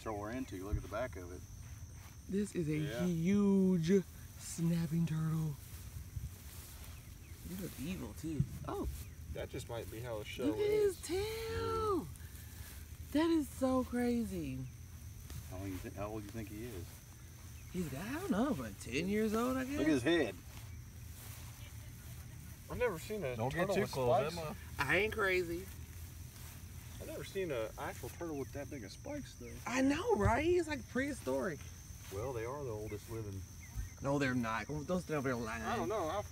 throw her into. Look at the back of it. This is a Yeah. huge snapping turtle. You look evil too. Oh, That just might be how a show look at is. his tail. That is so crazy. How old, you think, how old do you think he is? He's I don't know, but ten years old, I guess. Look at his head. I've never seen a Don't get too with close, spikes. Emma. I ain't crazy. Never seen an actual turtle with that big of spikes though. I know, right? He's like prehistoric. Well, they are the oldest living. No, they're not. Don't stand lying. I don't know how far.